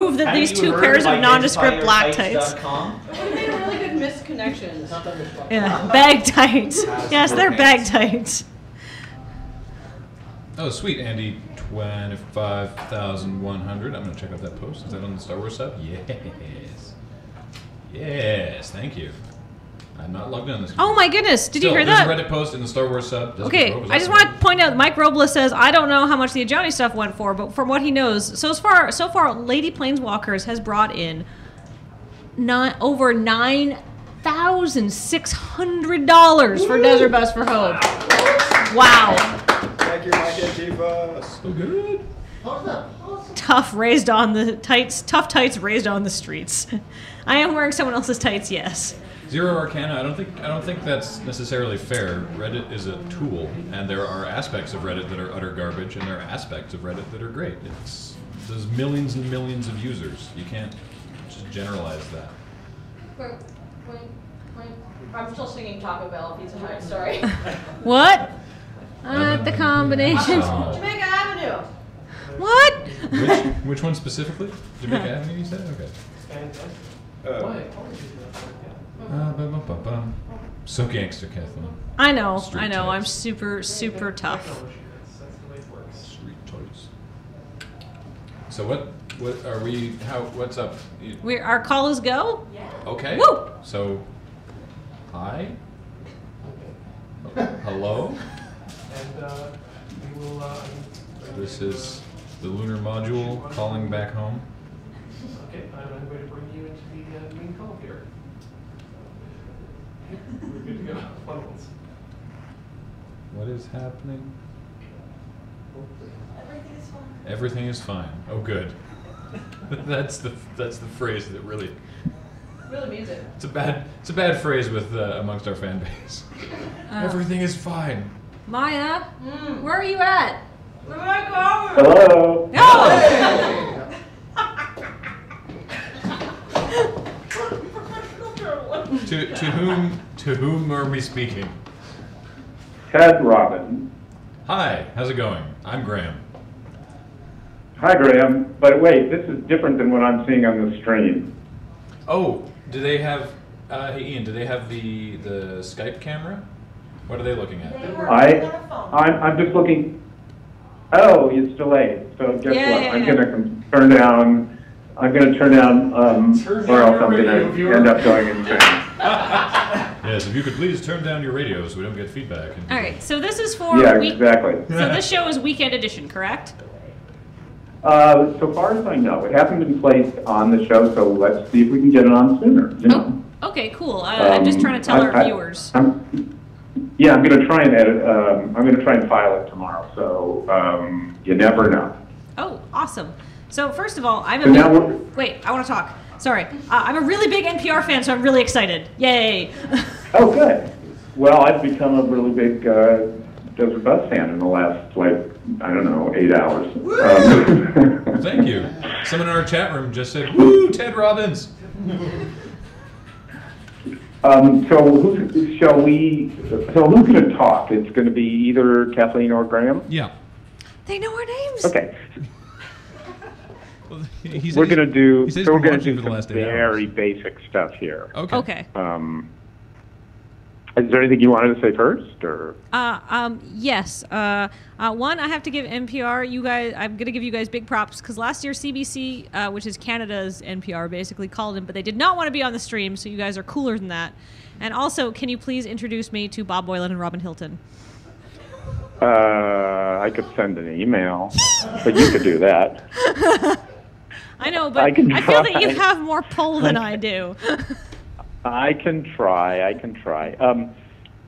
prove that Have these you two heard pairs of of nondescript black tights. identifyyourtights.com? We made really good misconnections. Yeah, bag tights. Yes, they're bag tights. Oh, sweet, Andy. 25,100. I'm going to check out that post. Is that on the Star Wars sub? Yes. Yes, thank you. I'm not logged in on this. Oh my goodness! Did Still, you hear that? there's a Reddit post in the Star Wars sub. Doesn't Okay, I just want to point out Mike Robles says I don't know how much the Ajani stuff went for, but from what he knows, so as far so far, Lady Planeswalkers has brought in not over nine thousand six hundred dollars for Desert Bus for Hope. Wow, Thank you, Mike Antifa. So good. tough raised on the tights, tough tights raised on the streets. I am wearing someone else's tights, yes. Zero Arcana. I don't think I don't think that's necessarily fair. Reddit is a tool, and there are aspects of Reddit that are utter garbage, and there are aspects of Reddit that are great. It's there's millions and millions of users. You can't just generalize that. Wait, wait, wait. I'm still singing Taco Bell Pizza Hut. Sorry. What? Uh, the combination. Oh. Jamaica Avenue. What? Which which one specifically? Jamaica Avenue. You said okay. Uh, Uh, bum. So gangster, Kathleen. I know, Street I know. I'm tights. super, super tough. Street toys. So what? What are we? How? What's up? You- We our call is go. Okay. Woo! So, hi. Hello. And uh, we will. Uh, This is the lunar module calling back home. okay, I'm going to bring you into the uh, main call here. We're good to go. Wonderful. What is happening? Everything is fine. Everything is fine. Oh, good. that's the that's the phrase that really. Really means it. It's a bad it's a bad phrase with uh, amongst our fan base. Everything is fine. Maya, where are you at? Where am I going? hello. Oh, To to whom to whom are we speaking? Ted Robbins. Hi, how's it going? I'm Graham. Hi, Graham. But wait, this is different than what I'm seeing on the stream. Oh, do they have? Uh, hey, Ian, do they have the the Skype camera? What are they looking at? I, I'm, I'm just looking. Oh, it's delayed. So guess Yeah, what? yeah, I'm yeah. gonna com- turn down. I'm gonna turn down, um, Turn or else I'm gonna end up going insane. Yes, if you could please turn down your radio so we don't get feedback. And all right. So this is for Yeah, week. exactly. So this show is weekend edition, correct? Uh, so far as I know, it hasn't been placed on the show, so let's see if we can get it on sooner. You know? Oh, okay, cool. I, I'm just Um, trying to tell I- our I- viewers. I'm- yeah, I'm going to try and edit. Um, I'm going to try and file it tomorrow. So um, you never know. Oh, awesome. So first of all, I'm a So big- we're- wait. I want to talk. Sorry, uh, I'm a really big NPR fan, so I'm really excited. Yay! Oh, good. Well, I've become a really big uh, Desert Bus fan in the last like I don't know eight hours. Um, Thank you. Someone in our chat room just said, "Woo, Ted Robbins." Um, so who, shall we? So who's going to talk? It's going to be either Kathleen or Graham. Yeah. they know our names. Okay. Well, he- he We're going to do. he said he's So we're going to do for the some last eight very hours. basic stuff here. Okay. Okay. Um, is there anything you wanted to say first, or? Uh, um, yes. Uh, uh, one, I have to give NPR. You guys, I'm gonna give you guys big props because last year CBC, uh, which is Canada's NPR, basically called him, but they did not want to be on the stream. So you guys are cooler than that. And also, can you please introduce me to Bob Boilen and Robin Hilton? Uh, I could send an email, but you could do that. I know, but I can I feel that you have more pull than I do. I can try. I can try. Um,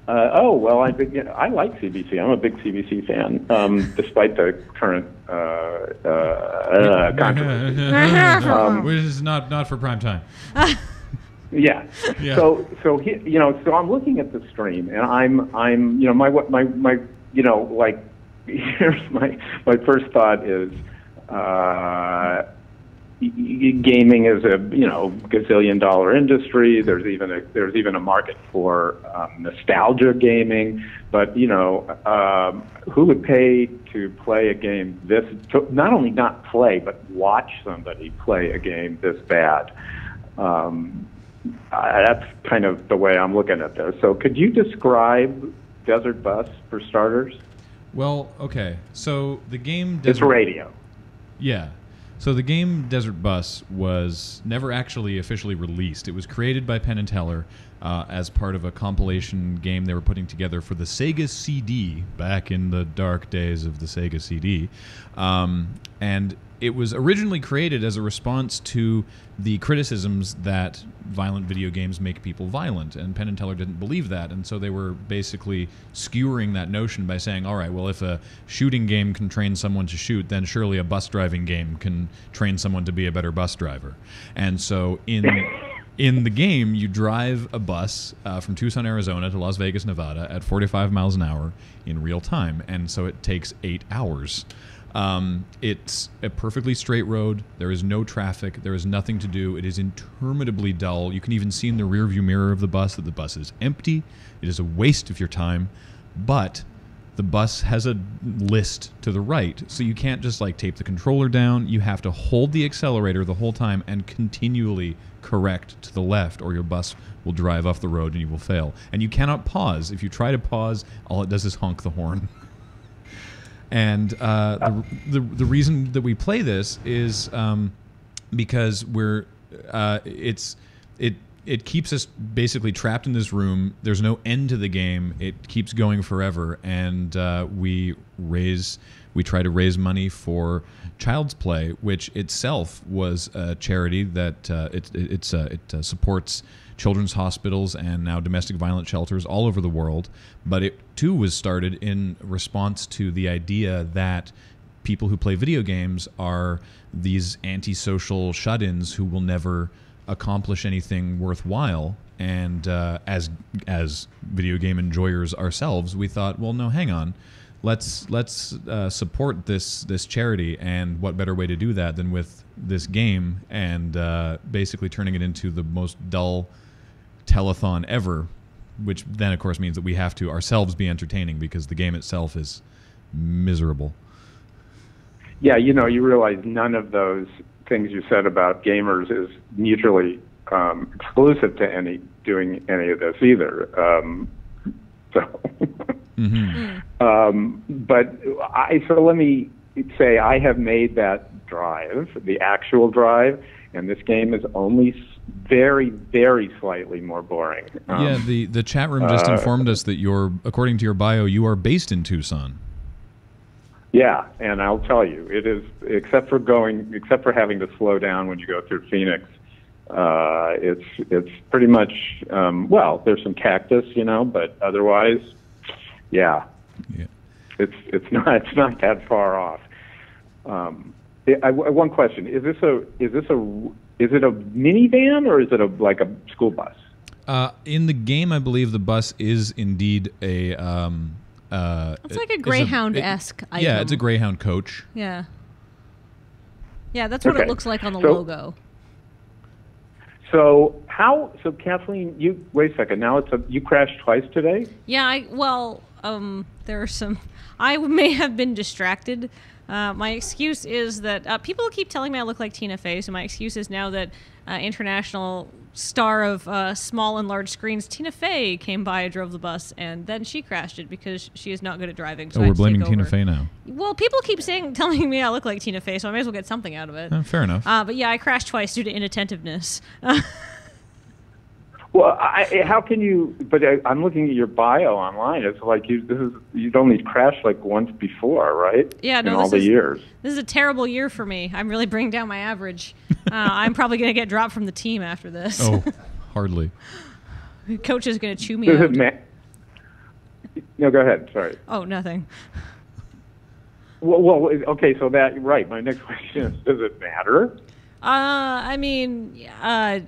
uh, oh well, I think- I like CBC. I'm a big CBC fan, um, despite the current uh, uh, uh, controversy. Um, Which is not not for prime time. Yeah. Yeah. So so he, you know so I'm looking at the stream and I'm I'm you know my what my my you know like here's my my first thought is uh, y- y- gaming is a you know gazillion dollar industry. There's even a there's even a market for um, nostalgia gaming. But you know, um, who would pay to play a game this? To not only not play, but watch somebody play a game this bad. Um, that's kind of the way I'm looking at this. So, could you describe Desert Bus for starters? Well, okay. So the game It's Desert radio. Yeah. So the game Desert Bus was never actually officially released. It was created by Penn and Teller uh, as part of a compilation game they were putting together for the Sega CD back in the dark days of the Sega CD. Um, and it was originally created as a response to the criticisms that violent video games make people violent, and Penn and Teller didn't believe that, and so they were basically skewering that notion by saying, "All right, well, if a shooting game can train someone to shoot, then surely a bus driving game can train someone to be a better bus driver." And so in in the game, you drive a bus uh, from Tucson, Arizona to Las Vegas, Nevada at 45 miles an hour in real time, and so it takes eight hours. Um, it's a perfectly straight road. There is no traffic. There is nothing to do. It is interminably dull. You can even see in the rearview mirror of the bus that the bus is empty. It is a waste of your time. But the bus has a list to the right, so you can't just like tape the controller down. You have to hold the accelerator the whole time and continually correct to the left, or your bus will drive off the road and you will fail. And you cannot pause. If you try to pause, all it does is honk the horn. And uh, the, the the reason that we play this is um, because we're uh, it's it it keeps us basically trapped in this room. There's no end to the game. It keeps going forever, and uh, we raise we try to raise money for Child's Play, which itself was a charity that uh, it it, it's, uh, it uh, supports children's hospitals and now domestic violence shelters all over the world. But it too was started in response to the idea that people who play video games are these antisocial shut-ins who will never accomplish anything worthwhile. And uh, as as video game enjoyers ourselves, we thought, well, no, hang on, let's let's uh, support this this charity. And what better way to do that than with this game and uh, basically turning it into the most dull telethon ever, which then of course means that we have to ourselves be entertaining because the game itself is miserable. Yeah, you know, you realize none of those things you said about gamers is mutually um, exclusive to any doing any of this either. Um, so, Mm-hmm. um, but I so let me say I have made that drive, the actual drive, and this game is only s- very, very slightly more boring. Um, yeah, the the chat room just uh, informed us that you're, according to your bio, you are based in Tucson. Yeah, and I'll tell you, it is except for going, except for having to slow down when you go through Phoenix. Uh, it's it's pretty much um, well. There's some cactus, you know, but otherwise, yeah, Yeah. it's it's not it's not that far off. Um, I, I, one question: Is this a is this a is it a minivan or is it a like a school bus? Uh, in the game, I believe the bus is indeed a. Um, uh, It's like a Greyhound-esque it- Yeah, it's a. Greyhound coach. Yeah. Yeah, that's what Okay. it looks like on the So- logo. So how? So Kathleen, you wait a second. Now it's a you crashed twice today. Yeah, I well, um, there are some. I may have been distracted. Uh, my excuse is that uh, people keep telling me I look like Tina Fey, so my excuse is now that uh, international star of uh, small and large screens, Tina Fey, came by, drove the bus, and then she crashed it because she is not good at driving. So oh, we're had to take blaming Tina. Fey now. Well, people keep saying, telling me I look like Tina Fey, so I may as well get something out of it. Uh, fair enough. Uh, but yeah, I crashed twice due to inattentiveness. Well, I, how can you? But I, I'm looking at your bio online. It's like you. This is you'd only crashed like once before, right? Yeah, no, In all this the is- years. This is a terrible year for me. I'm really bringing down my average. Uh, I'm probably going to get dropped from the team after this. oh, hardly. Coach is going to chew me Does out. it ma- No, go ahead. Sorry. oh, nothing. Well, well, okay. So that right. My next question is: Does it matter? Uh, I mean, uh,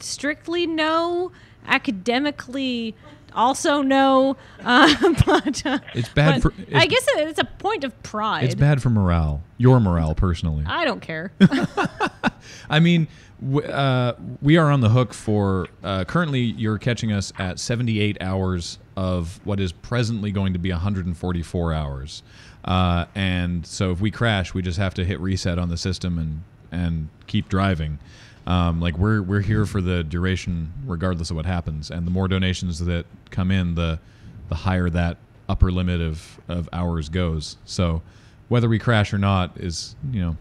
strictly no. Academically, also no. Uh, but uh, It's bad but for- I guess it's a point of pride. It's bad for morale. Your morale, personally. I don't care. I mean, w- uh, we are on the hook for. Uh, currently, you're catching us at 78 hours of what is presently going to be 144 hours. Uh, and so, if we crash, we just have to hit reset on the system and and keep driving. Um, like we're we're here for the duration, regardless of what happens. And the more donations that come in, the the higher that upper limit of of hours goes. So, whether we crash or not is you know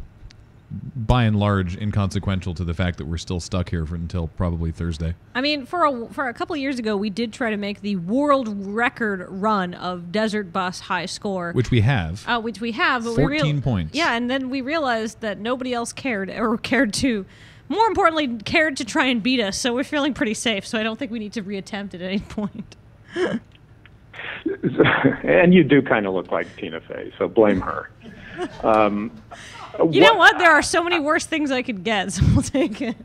by and large inconsequential to the fact that we're still stuck here for until probably Thursday. I mean, for a for a couple years ago, we did try to make the world record run of Desert Bus high score, Which we have. uh, which we have. But we 14 points. Yeah, and then we realized that nobody else cared or cared to. More importantly, cared to try and beat us. So we're feeling pretty safe. So I don't think we need to reattempt at any point. and you do kind of look like Tina Fey, so blame her. Um, You know what? There are so many worse things I could get, so we'll take it.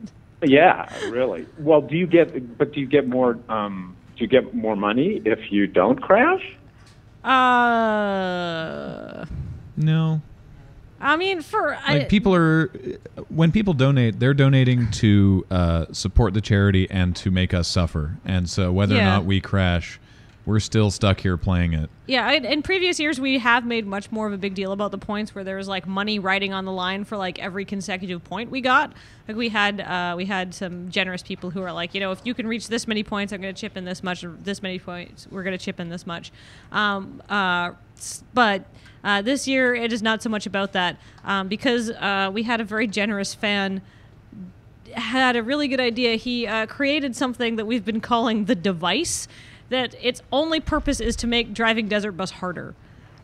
Yeah, really. Well, do you get? But do you get more? Um, do you get more money if you don't crash? Uh, no. I mean, for Like I, people are when people donate, they're donating to uh, support the charity and to make us suffer. And so whether or not we crash, we're still stuck here playing it. Yeah, in previous years we have made much more of a big deal about the points where there was like money riding on the line for like every consecutive point we got. Like we had uh, we had some generous people who are like, you know, if you can reach this many points, I'm going to chip in this much. This many points, we're going to chip in this much. Um, uh, but uh, this year it is not so much about that um, because uh, we had a very generous fan had a really good idea. He uh, created something that we've been calling the device. That its only purpose is to make driving desert bus harder.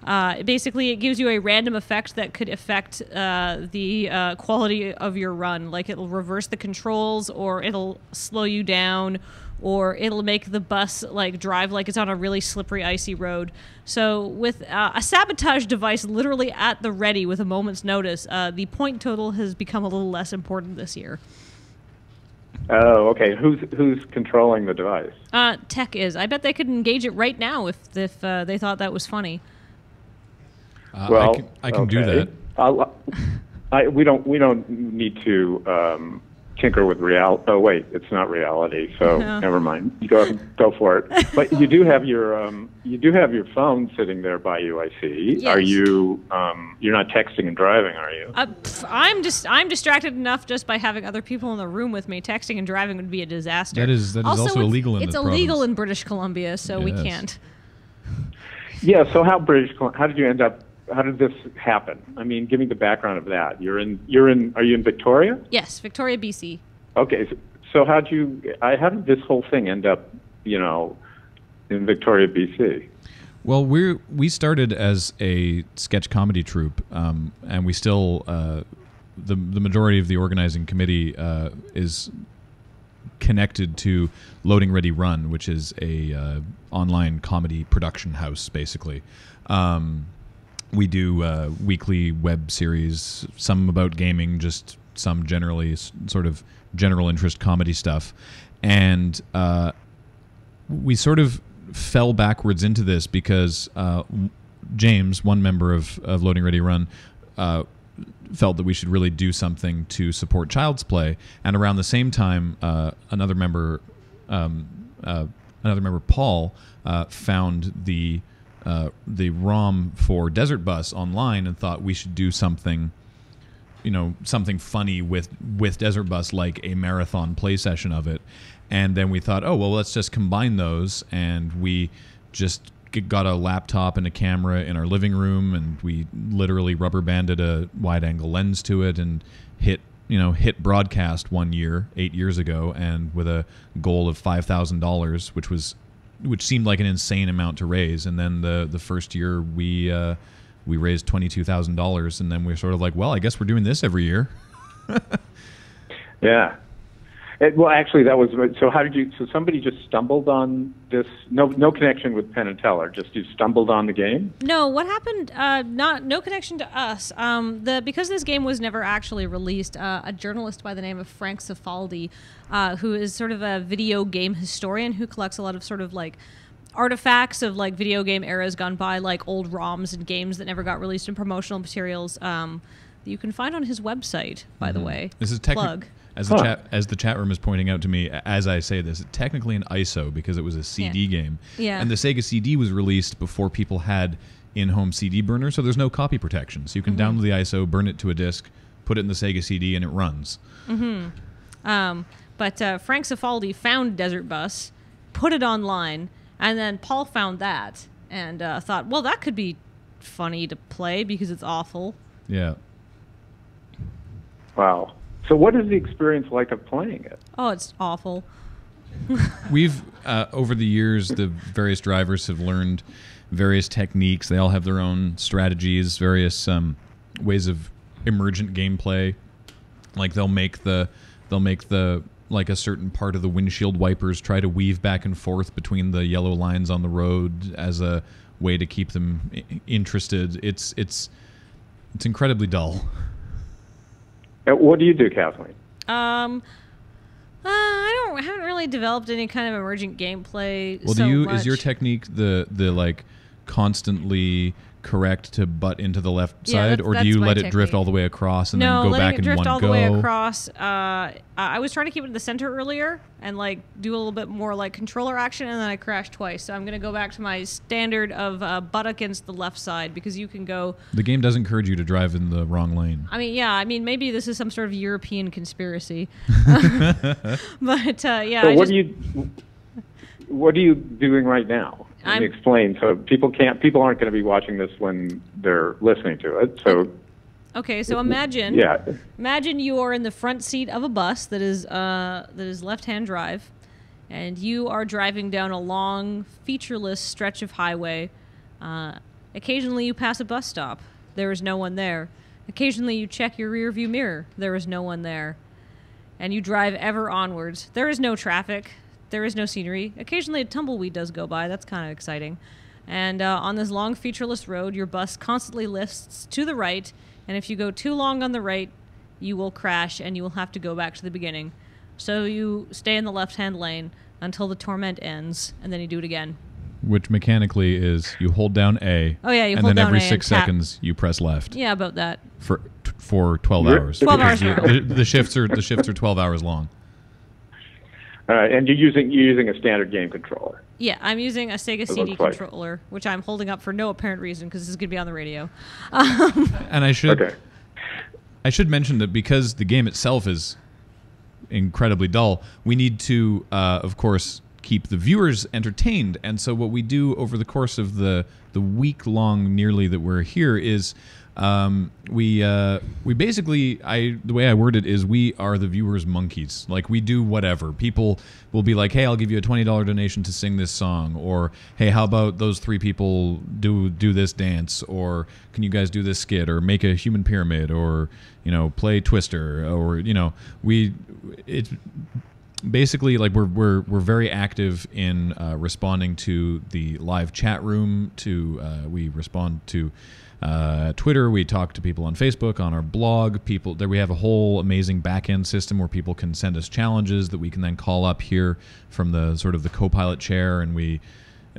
Uh, basically, it gives you a random effect that could affect uh, the uh, quality of your run. Like it'll reverse the controls, or it'll slow you down, or it'll make the bus like drive like it's on a really slippery, icy road. So, with uh, a sabotage device literally at the ready with a moment's notice, uh, the point total has become a little less important this year. Oh, okay. Who's who's controlling the device? Uh, tech is. I bet they could engage it right now if if uh, they thought that was funny. Uh, well, I can, I can do that. I'll, I, we don't we don't need to um, tinker with real. Oh wait, it's not reality. So No. never mind. Go go for it. But you do have your um, you do have your phone sitting there by you. I see. Are you um, you're not texting and driving, are you? Uh, pff, I'm just I'm distracted enough just by having other people in the room with me. Texting and driving would be a disaster. That is- that is also it's- illegal in It's this illegal province. in British Columbia, so we can't. Yeah. So how British? How did you end up? How did this happen? I mean, give me the background of that. You're in. You're in. Are you in Victoria? Yes, Victoria, BC. Okay. So, so how did you? I how did this whole thing end up? You know, in Victoria, BC. Well, we we started as a sketch comedy troupe, um, and we still uh, the the majority of the organizing committee uh, is connected to Loading Ready Run, which is a uh, online comedy production house, basically. Um, we do uh, weekly web series, some about gaming, just some generally sort of general interest comedy stuff, and. Uh, we sort of fell backwards into this because uh, James, one member of, of Loading Ready Run, uh, felt that we should really do something to support Child's Play, and around the same time, uh, another member, um, uh, another member, Paul, found the uh, the ROM for Desert Bus online and thought we should do something you know something funny with with Desert Bus like a marathon play session of it, and then we thought, oh well, let's just combine those, and we just got a laptop and a camera in our living room, and we literally rubber banded a wide angle lens to it and hit you know hit broadcast one year eight years ago, and with a goal of five thousand dollars, which was which seemed like an insane amount to raise, and then the the first year we. Uh, we raised twenty two thousand dollars, and then we are sort of like, well, I guess we're doing this every year. Yeah. It, well, actually, that was so. How did you? So somebody just stumbled on this. No, no connection with Penn and Teller. Just you stumbled on the game. No, what happened? Uh, not no connection to us. Um, the because this game was never actually released. Uh, a journalist by the name of Frank Cifaldi, uh, who is sort of a video game historian who collects a lot of sort of like artifacts of like video game eras gone by, like old ROMs and games that never got released in promotional materials. Um, that you can find on his website, by the way. Mm-hmm. This is plug. Technically as the Huh. chat as the chat room is pointing out to me as I say this, it's technically an ISO because it was a CD Yeah. game. Yeah. And the Sega CD was released before people had in-home CD burner, so there's no copy protection. So you can Mm-hmm. download the ISO, burn it to a disk, put it in the Sega CD, and it runs. Um, but uh, Frank Cifaldi found Desert Bus, put it online, and then Paul found that and uh, thought, well, that could be funny to play because it's awful. Yeah. Wow. So, what is the experience like of playing it? Oh, it's awful. We've uh, over the years, the various drivers have learned various techniques. They all have their own strategies, various um, ways of emergent gameplay. Like they'll make the they'll make the like a certain part of the windshield wipers try to weave back and forth between the yellow lines on the road as a way to keep them I- interested. It's it's it's incredibly dull. Uh, What do you do, Kathleen? Um, uh, I don't I haven't really developed any kind of emergent gameplay. Well, so do you is your technique the the like constantly correct to butt into the left Yeah, side, that's- or do you my let it drift all the way across and no, then go letting back it in drift one all go? the way across. Uh, I- I was trying to keep it in the center earlier and like do a little bit more like controller action, and then I crashed twice. So I'm gonna go back to my standard of uh, butt against the left side because you can go. The game does encourage you to drive in the wrong lane. I mean, yeah, I mean maybe this is some sort of European conspiracy, but uh, yeah, So, I what just, are you what are you doing right now? Let I'm- me explain. So, people can't people aren't going to be watching this when they're listening to it. So, okay. So imagine, yeah. Imagine you are in the front seat of a bus that is uh, that is left-hand drive, and you are driving down a long, featureless stretch of highway. Uh, occasionally, you pass a bus stop. There is no one there. Occasionally, you check your rearview mirror. There is no one there. And you drive ever onwards. There is no traffic. There is no scenery. Occasionally, a tumbleweed does go by. That's kind of exciting. And uh, on this long, featureless road, your bus constantly lifts to the right. And if you go too long on the right, you will crash and you will have to go back to the beginning. So you stay in the left hand lane until the torment ends, and then you do it again. Which mechanically is you hold down A. Oh, yeah, you and hold then down every A and six tap. seconds you press left Yeah, about that. for t- for twelve You're- hours. 12 hours. The, the, the shifts are the shifts are twelve hours long. All right, and you're using you're using a standard game controller. Yeah, I'm using a Sega It CD looks like. controller, which I'm holding up for no apparent reason because this is going to be on the radio. Um, And I should Okay. I should mention that because the game itself is incredibly dull, we need to, uh, of course, keep the viewers entertained. And so, what we do over the course of the the week long, nearly that we're here, is um, we uh, we basically I the way I word it is we are the viewers' monkeys. Like we do whatever. People will be like, "Hey, I'll give you a twenty dollar donation to sing this song," or "Hey, how about those three people do do this dance?" or "Can you guys do this skit?" or "Make a human pyramid?" or you know, play Twister, or you know, we it's basically like we're we're we're very active in uh, responding to the live chat room. To uh, we respond to uh, Twitter. We talk to people on Facebook, on our blog. People there. We have a whole amazing back end system where people can send us challenges that we can then call up here from the sort of the co-pilot chair, and we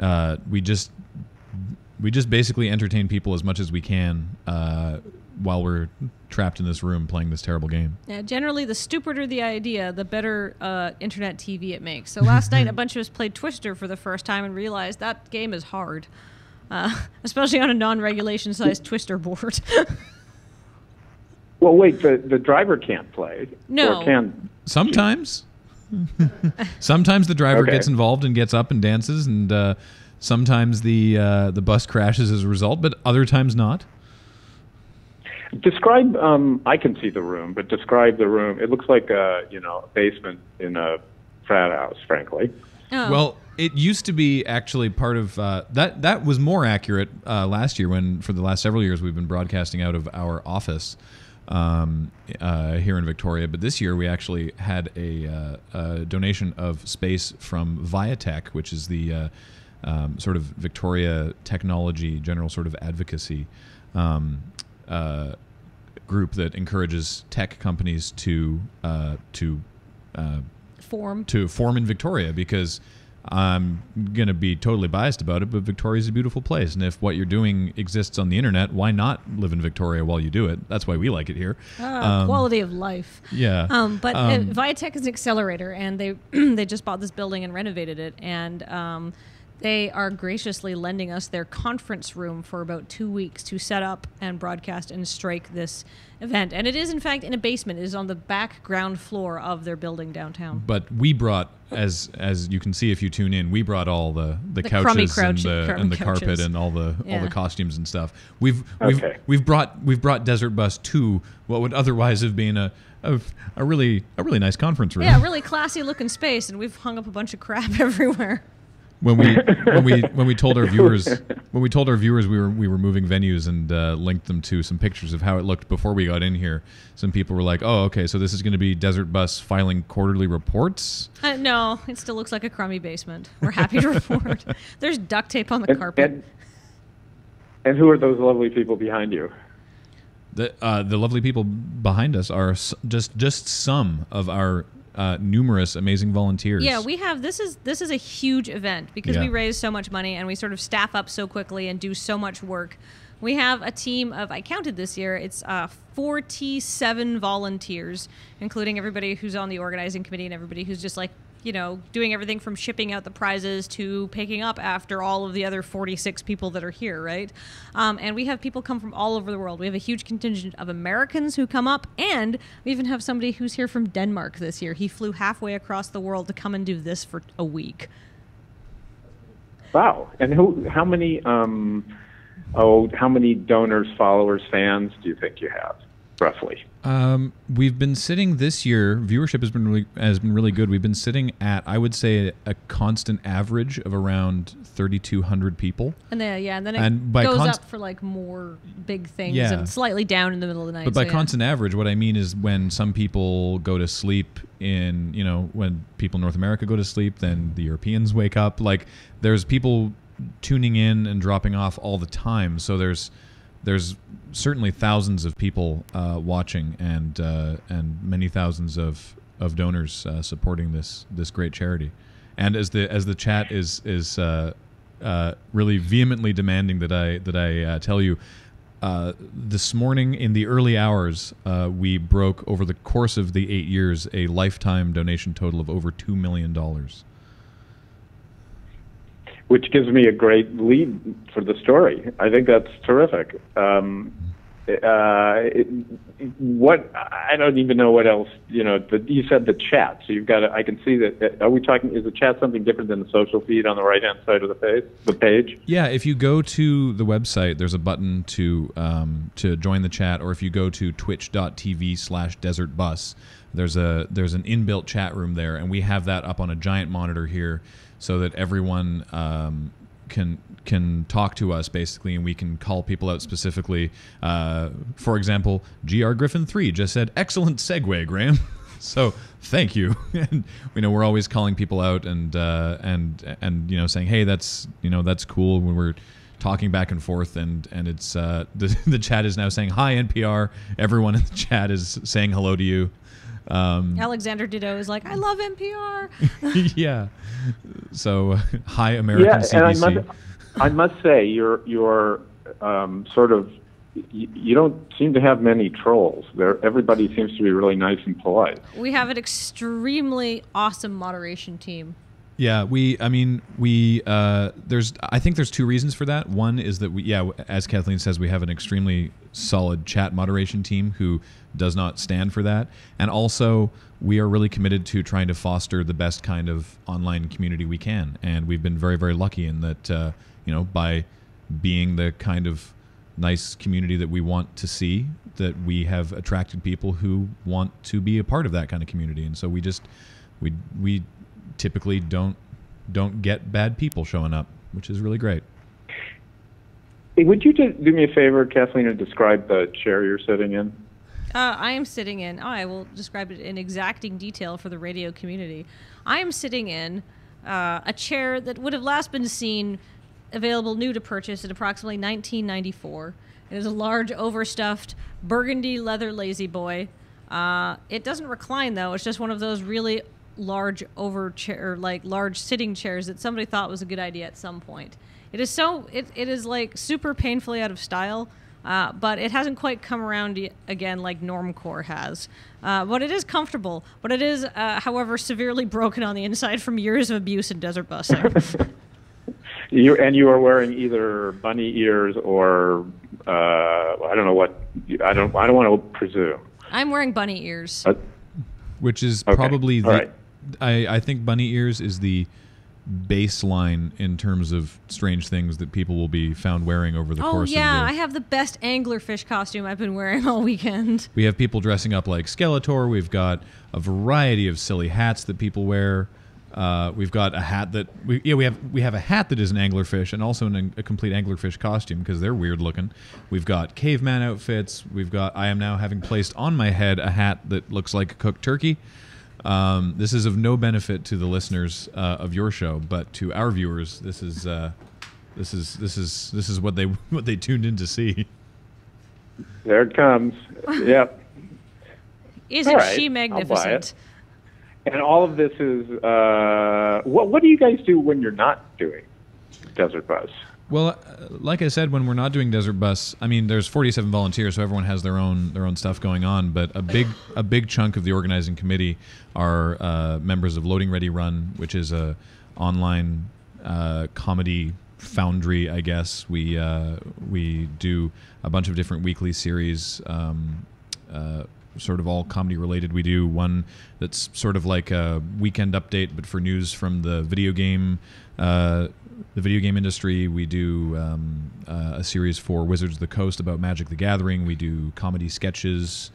uh, we just we just basically entertain people as much as we can uh, while we're trapped in this room playing this terrible game. yeah, generally, the stupider the idea, the better uh, internet TV it makes. So last night, a bunch of us played Twister for the first time and realized that game is hard, uh, especially on a non-regulation sized Twister board. Well, wait, the the driver can't play. No. Or can Sometimes. sometimes the driver Okay. gets involved and gets up and dances, and uh, sometimes the uh, the bus crashes as a result, but other times not. describe? Um, I can see the room, but describe the room. It looks like a you know a basement in a frat house, frankly. Oh. Well, it used to be actually part of uh, that. That was more accurate uh, last year when, for the last several years, we've been broadcasting out of our office um, uh, here in Victoria. But this year, we actually had a, uh, a donation of space from VIATEC, which is the uh, um, sort of Victoria technology general sort of advocacy. Um, uh, group that encourages tech companies to uh, to uh, form. to form in Victoria because I'm gonna be totally biased about it, but Victoria's a beautiful place, and if what you're doing exists on the internet, why not live in Victoria while you do it? That's why we like it here. Ah, Um, quality of life. Yeah. Um, but uh, Um, VIATEC is an accelerator, and they they just bought this building and renovated it, and um, they are graciously lending us their conference room for about two weeks to set up and broadcast and strike this event. And it is, in fact, in a basement. It is on the back ground floor of their building downtown. but we brought, as as you can see if you tune in, we brought all the the, The crummy couches and the, and the carpet and all the all the costumes and stuff. We've we've Okay. we've brought we've brought Desert Bus to what would otherwise have been a a, a really a really nice conference room. Yeah, really classy looking space, and we've hung up a bunch of crap everywhere. When we when we when we told our viewers when we told our viewers we were we were moving venues and uh, linked them to some pictures of how it looked before we got in here. Some people were like, "Oh, okay, so this is going to be Desert Bus filing quarterly reports." Uh, no, it still looks like a crummy basement. We're happy to report. There's duct tape on the And, carpet. and, and who are those lovely people behind you? The uh, the lovely people behind us are just just some of our uh, numerous amazing volunteers. Yeah, we have this is this is a huge event because Yeah. we raise so much money and we sort of staff up so quickly and do so much work. We have a team of I counted this year. It's uh, 47 volunteers, including everybody who's on the organizing committee and everybody who's just like you know doing everything from shipping out the prizes to picking up after all of the other 46 people that are here, right? Um, and we have people come from all over the world. We have a huge contingent of Americans who come up, and we even have somebody who's here from Denmark this year. He flew halfway across the world to come and do this for a week. Wow. And who? How many? Um, oh, how many donors, followers, fans do you think you have, roughly? Um, we've been sitting this year. Viewership has been really has been really good. We've been sitting at I would say a constant average of around thirty two hundred people. And then yeah, and then it And by goes const- up for like more big things Yeah. and slightly down in the middle of the night. But by so yeah. constant average, what I mean is when some people go to sleep in, you know, when people in North America go to sleep, then the Europeans wake up. Like there's people tuning in and dropping off all the time. So there's there's certainly thousands of people uh, watching and uh, and many thousands of of donors uh, supporting this this great charity. And as the as the chat is is uh, uh, really vehemently demanding that I that I uh, tell you, this morning in the early hours, we broke over the course of the eight years a lifetime donation total of over two million dollars. Which gives me a great lead for the story. I think that's terrific. Um, uh, what I don't even know what else. You know, the, you said the chat, so you've got. To, I can see that. Are we talking? Is the chat something different than the social feed on the right hand side of the page? The page. Yeah, if you go to the website, there's a button to um, to join the chat, or if you go to twitch.tv/slash Desert there's a there's an inbuilt chat room there, and we have that up on a giant monitor here, so that everyone um, can can talk to us basically, and we can call people out specifically. Uh, for example, Gr Griffin three just said, "Excellent segue, Graham." so thank you and you know we're always calling people out and uh, and and you know saying hey that's you know that's cool when we're talking back and forth and and it's uh, the, the chat is now saying hi npr everyone in the chat is saying hello to you um, Alexander Ditto is like, I love NPR. yeah so uh, hi american yeah, cbc and I must, I must say, you're you're um, sort of. You, you don't seem to have many trolls. There, everybody seems to be really nice and polite. we have an extremely awesome moderation team. Yeah, we. I mean, we. Uh, there's. I think there's two reasons for that. One is that we. Yeah, as Kathleen says, we have an extremely solid chat moderation team who does not stand for that, and also we are really committed to trying to foster the best kind of online community we can, and we've been very, very lucky in that. Uh, you know, by being the kind of nice community that we want to see, that we have attracted people who want to be a part of that kind of community, and so we just we we typically don't don't get bad people showing up, which is really great. Hey, would you just do me a favor, Kathleen, and describe the chair you're sitting in? Uh, I am sitting in. Oh, I will describe it in exacting detail for the radio community. I am sitting in uh, a chair that would have last been seen available new to purchase in approximately 1994. It is a large, overstuffed burgundy leather lazy boy. Uh, it doesn't recline though. It's just one of those really large over chair, like large sitting chairs that somebody thought was a good idea at some point. It is so it, it is like super painfully out of style. Uh, but it hasn't quite come around y- again like Normcore has. Uh, but it is comfortable. But it is, uh, however, severely broken on the inside from years of abuse and desert busing. You and you are wearing either bunny ears or uh, I don't know what I don't I don't want to presume. I'm wearing bunny ears. Uh, which is Okay. probably the All right. I, I think bunny ears is the baseline in terms of strange things that people will be found wearing over the course of Oh course yeah, of I have the best anglerfish costume I've been wearing all weekend. we have people dressing up like Skeletor. We've got a variety of silly hats that people wear. Uh, we've got a hat that we yeah we have we have a hat that is an anglerfish and also an, a complete anglerfish costume because they're weird looking. We've got caveman outfits. We've got I am now having placed on my head a hat that looks like a cooked turkey. Um, this is of no benefit to the listeners uh, of your show, but to our viewers, this is uh, this is this is this is what they what they tuned in to see. There it comes. yep. Isn't All right, she magnificent? And all of this is uh, what what do you guys do when you're not doing Desert Bus? Well, uh, like I said, when we're not doing Desert Bus, I mean, there's 47 volunteers, so everyone has their own their own stuff going on. But a big a big chunk of the organizing committee are uh, members of Loading Ready Run, which is a online uh, comedy foundry, I guess. We uh, we do a bunch of different weekly series. Um, uh, sort of all comedy related. We do one that's sort of like a weekend update, but for news from the video game, uh, the video game industry. We do um, uh, a series for Wizards of the Coast about Magic the Gathering. We do comedy sketches.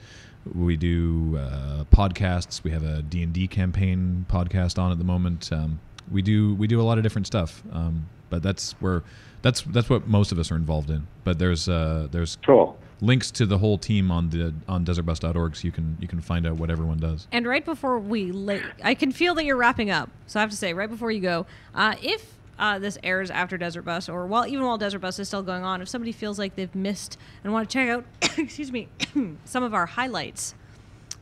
We do uh, podcasts. We have a D and D campaign podcast on at the moment. Um, we do we do a lot of different stuff, um, but that's where that's that's what most of us are involved in. But there's uh, there's Cool. Links to the whole team on the on desertbus.org so you can you can find out what everyone does. And right before we, la- I can feel that you're wrapping up. So I have to say, right before you go, uh, if uh, this airs after Desert Bus, or while even while Desert Bus is still going on, if somebody feels like they've missed and want to check out, excuse me, some of our highlights,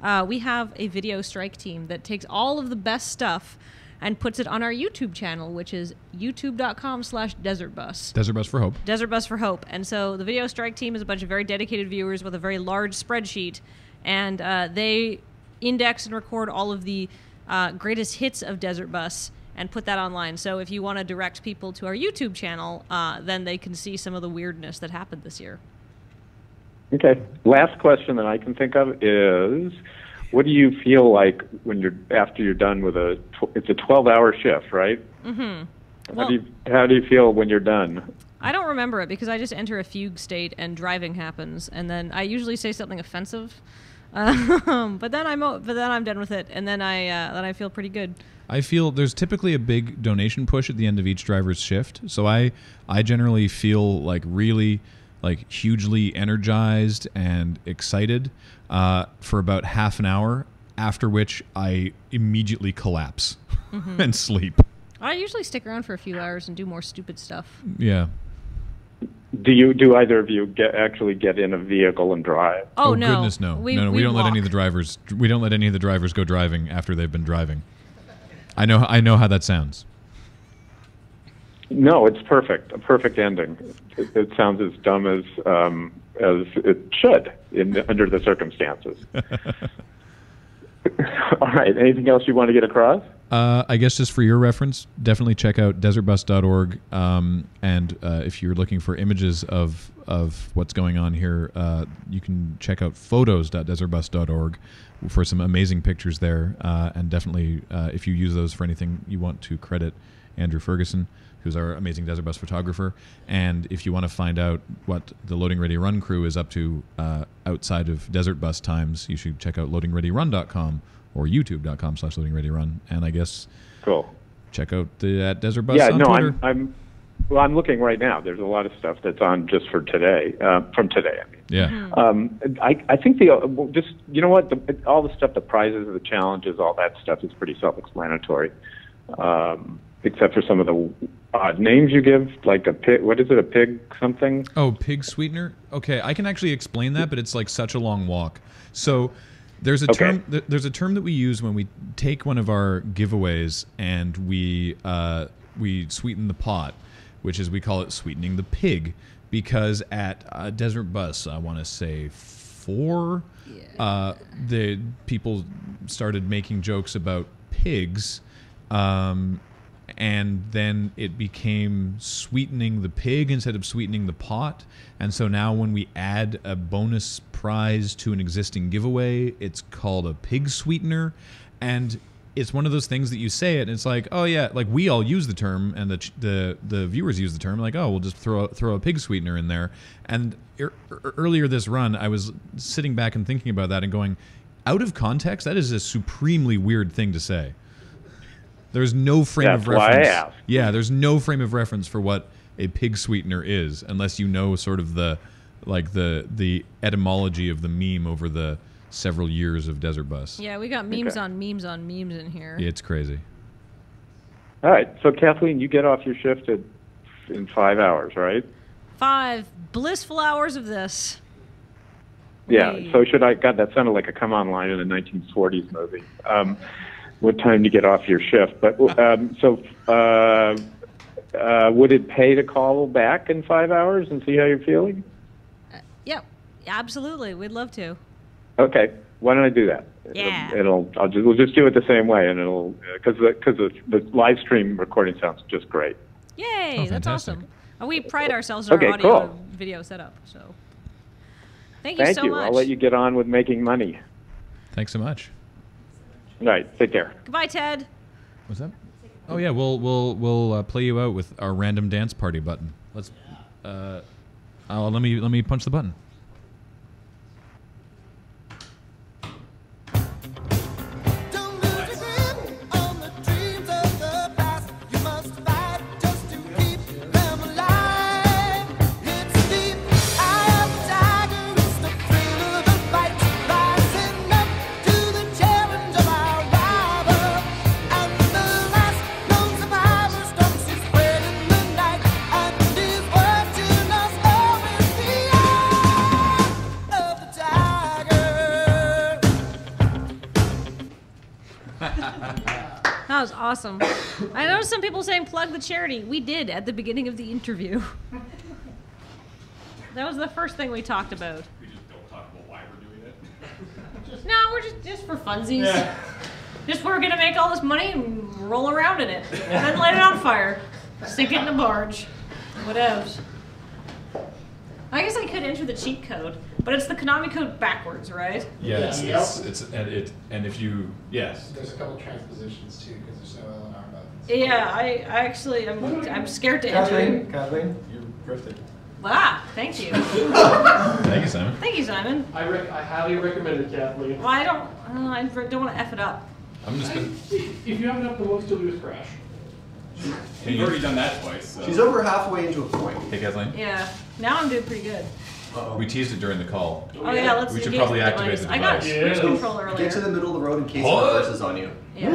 uh, we have a video strike team that takes all of the best stuff and puts it on our YouTube channel, which is youtube.com slash desertbus. Desert Bus for Hope. Desert Bus for Hope. And so the Video Strike team is a bunch of very dedicated viewers with a very large spreadsheet, and uh, they index and record all of the uh, greatest hits of Desert Bus and put that online. So if you want to direct people to our YouTube channel, uh, then they can see some of the weirdness that happened this year. Okay. Last question that I can think of is, what do you feel like when you're after you're done with a? Tw- it's a 12-hour shift, right? Mm-hmm. How Well- do you How do you feel when you're done? I don't remember it because I just enter a fugue state and driving happens, and then I usually say something offensive. Um, but then I'm but then I'm done with it, and then I uh, then I feel pretty good. I feel there's typically a big donation push at the end of each driver's shift. So I I generally feel like really like hugely energized and excited uh, for about half an hour, after which I immediately collapse and sleep. I usually stick around for a few hours and do more stupid stuff. Yeah. Do you do either of you get actually get in a vehicle and drive? Oh, no! goodness no. We, no, no, we, don't let any of the drivers we don't let any of the drivers go driving after they've been driving. I know I know how that sounds. No, it's perfect. A perfect ending. It, it sounds as dumb as um, as it should in under the circumstances. All right. Anything else you want to get across? Uh, I guess just for your reference, definitely check out desertbus.org. Um, and uh, if you're looking for images of of what's going on here, uh, you can check out photos.desertbus.org for some amazing pictures there. Uh, and definitely, uh, if you use those for anything, you want to credit Andrew Ferguson, who's our amazing Desert Bus photographer. And if you want to find out what the Loading Ready Run crew is up to uh, outside of Desert Bus times, you should check out loadingreadyrun.com or youtube.com slash loadingreadyrun. And I guess Cool. check out the at Desert Bus yeah. on No, Twitter. I'm. I'm. Well, I'm looking right now. There's a lot of stuff that's on just for today. Uh, from today, I mean. yeah. Um, I, I think the uh, well, just you know what the, all the stuff, the prizes, the challenges, all that stuff is pretty self-explanatory, um, except for some of the odd names you give, like a pig. What is it? A pig something? Oh, pig sweetener? Okay, I can actually explain that, but it's like such a long walk. So There's a Okay. term. There's a term that we use when we take one of our giveaways and we uh, we sweeten the pot, which is we call it sweetening the pig, because at uh, Desert Bus, I want to say four, uh, the people started making jokes about pigs. Um, and then it became sweetening the pig instead of sweetening the pot. And so now when we add a bonus prize to an existing giveaway, it's called a pig sweetener. And it's one of those things that you say it, and it's like, oh yeah, like we all use the term, and the the the viewers use the term, like, oh, we'll just throw throw a pig sweetener in there. And er, er- earlier this run, I was sitting back and thinking about that and going, out of context, that is a supremely weird thing to say. There's no frame of That's why I reference. asked. Yeah, there's no frame of reference for what a pig sweetener is, unless you know sort of the like the the etymology of the meme over the several years of Desert Bus. Yeah, we got memes Okay. on memes on memes in here. It's crazy. All right. So Kathleen, you get off your shift at, in five hours, right? Five blissful hours of this. Yeah. Wait. So should I? God, that sounded like a come on line in a 1940s movie. Um, what time to get off your shift? But um, so uh, uh, would it pay to call back in five hours and see how you're feeling? Yep, absolutely. We'd love to. Okay. Why don't I do that? Yeah. It'll. it'll I'll just. We'll just do it the same way, and it'll because because the, the live stream recording sounds just great. Yay, Oh, that's awesome. And we pride ourselves on Okay, our audio cool. video setup. So thank you Thank so you. much. I'll let you get on with making money. Thanks so much. All right. Take care. Goodbye, Ted. What's that? Oh yeah, we'll we'll we'll uh, play you out with our random dance party button. Let's. Uh, uh, let me let me punch the button. That was awesome. I noticed some people saying plug the charity. We did at the beginning of the interview. that was the first thing we talked about. We just don't talk about why we're doing it. No, we're just just for funsies. Just we're gonna make all this money and roll around in it, and then light it on fire, sink it in a barge. What else? I guess I could enter the cheat code, but it's the Konami code backwards, right? Yeah, it's, Yeah. it's, it's and it and if you yes, There's a couple transpositions too, because there's no L and R buttons. Yeah, I, I actually I'm I'm scared to enter. Kathleen, Kathleen, you drifted. Ah, thank you, thank you, Simon. thank you, Simon. I rec- I highly recommend it, Kathleen. Well, I don't uh, I don't want to f it up. I'm just gonna. If you have enough, the most you'll do is crash. You've already done that twice. So. She's over halfway into a point. Hey, Kathleen. Yeah, now I'm doing pretty good. We teased it during the call. Oh yeah, let's. We should engage probably the activate device. the I got device. Yeah. control earlier. Get to the middle of the road in case What? it reverses on you. Yeah.